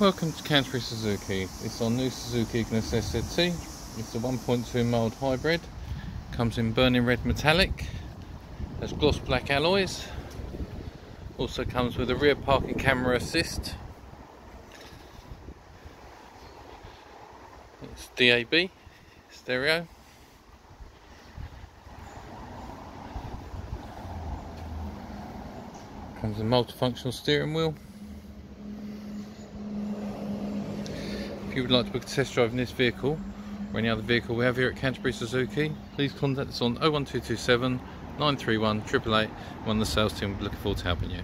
Welcome to Canterbury Suzuki. It's our new Suzuki Ignis SZT. It's a 1.2 mild hybrid. Comes in burning red metallic. Has gloss black alloys. Also comes with a rear parking camera assist. It's DAB stereo. Comes a multifunctional steering wheel. If you would like to book a test drive in this vehicle or any other vehicle we have here at Canterbury Suzuki, please contact us on 01227 931 888. One of the sales team will be looking forward to helping you.